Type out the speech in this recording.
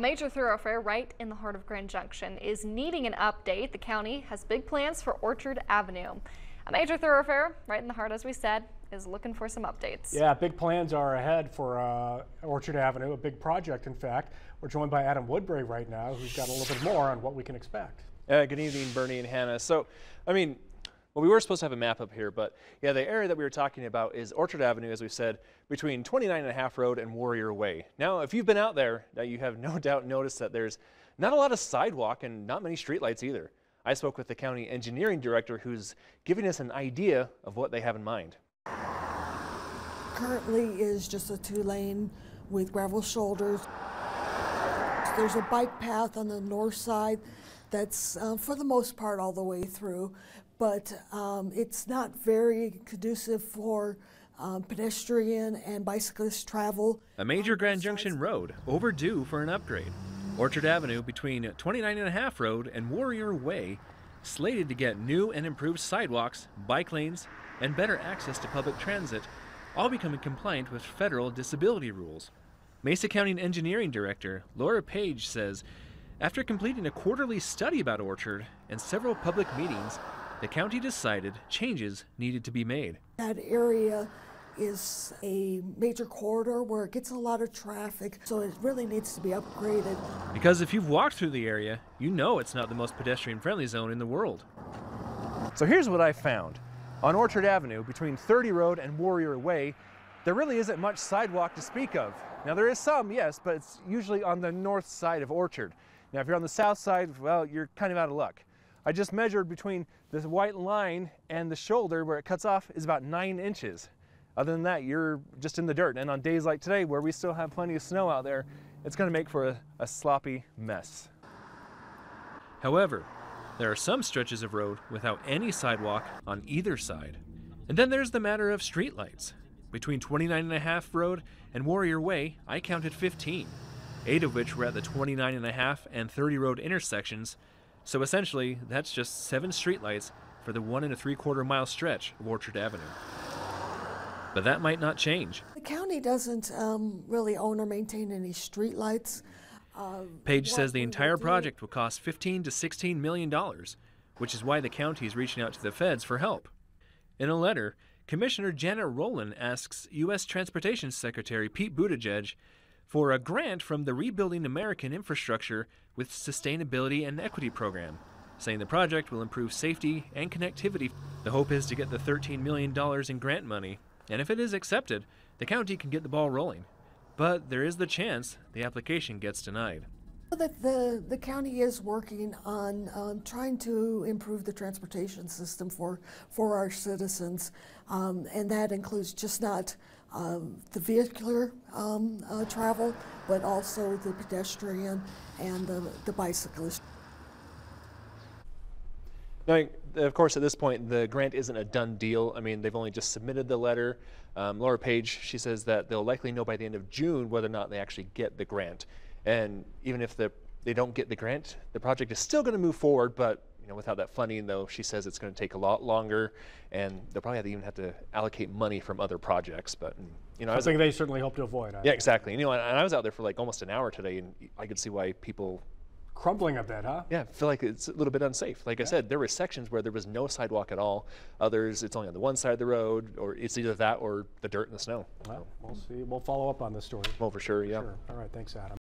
A major thoroughfare right in the heart of Grand Junction is needing an update. The county has big plans for Orchard Avenue. A major thoroughfare right in the heart, as we said, is looking for some updates. Yeah, big plans are ahead for uh, Orchard Avenue, a big project, in fact. We're joined by Adam Woodbury right now, who's got a little bit more on what we can expect. Uh, good evening, Bernie and Hannah. So, I mean, well, we were supposed to have a map up here, but yeah, the area that we were talking about is Orchard Avenue, as we said, between 29 and a half Road and Warrior Way. Now, if you've been out there, now you have no doubt noticed that there's not a lot of sidewalk and not many streetlights either. I spoke with the county engineering director who's giving us an idea of what they have in mind. Currently is just a two lane with gravel shoulders. There's a bike path on the north side that's uh, for the most part all the way through, but um, it's not very conducive for um, pedestrian and bicyclist travel. A major Grand Junction road overdue for an upgrade. Orchard Avenue between 29 and a half Road and Warrior Way slated to get new and improved sidewalks, bike lanes, and better access to public transit, all becoming compliant with federal disability rules. Mesa County Engineering Director Laura Page says after completing a quarterly study about Orchard and several public meetings, the county decided changes needed to be made. That area is a major corridor where it gets a lot of traffic, so it really needs to be upgraded. Because if you've walked through the area, you know it's not the most pedestrian friendly zone in the world. So here's what I found. On Orchard Avenue, between 30 Road and Warrior Way, there really isn't much sidewalk to speak of. Now there is some, yes, but it's usually on the north side of Orchard. Now if you're on the south side, well, you're kind of out of luck. I just measured between this white line and the shoulder where it cuts off is about nine inches. Other than that, you're just in the dirt. And on days like today, where we still have plenty of snow out there, it's going to make for a, a sloppy mess. However, there are some stretches of road without any sidewalk on either side. And then there's the matter of streetlights. Between 29 and a half Road and Warrior Way, I counted 15, eight of which were at the 29 and a half and 30 Road intersections. So essentially, that's just seven streetlights for the one and a three quarter mile stretch of Orchard Avenue. But that might not change. The county doesn't um, really own or maintain any streetlights. Uh, Page says the entire project will cost 15 to 16 million dollars, which is why the county is reaching out to the feds for help. In a letter, Commissioner Janet Rowland asks U.S. Transportation Secretary Pete Buttigieg for a grant from the Rebuilding American Infrastructure with Sustainability and Equity program, saying the project will improve safety and connectivity. The hope is to get the $13 million in grant money and if it is accepted, the county can get the ball rolling. But there is the chance the application gets denied. The, the, the county is working on um, trying to improve the transportation system for, for our citizens, um, and that includes just not the vehicular um, uh, travel, but also the pedestrian and the, the bicyclist. Now, of course, at this point, the grant isn't a done deal. I mean, they've only just submitted the letter. Um, Laura Page, she says that they'll likely know by the end of June whether or not they actually get the grant. And even if the, they don't get the grant, the project is still going to move forward, but you know, without that funding, though, she says it's going to take a lot longer, and they'll probably have to even have to allocate money from other projects. But mm, you know, I, I think they certainly hope to avoid. Yeah, exactly. And, you know, and I was out there for like almost an hour today, and I could see why people crumbling a bit, huh? Yeah, I feel like it's a little bit unsafe. Like yeah. I said, there were sections where there was no sidewalk at all. Others, it's only on the one side of the road, or it's either that or the dirt and the snow. Well, we'll see. We'll follow up on this story. Well, for sure, yeah. Sure. All right, thanks, Adam.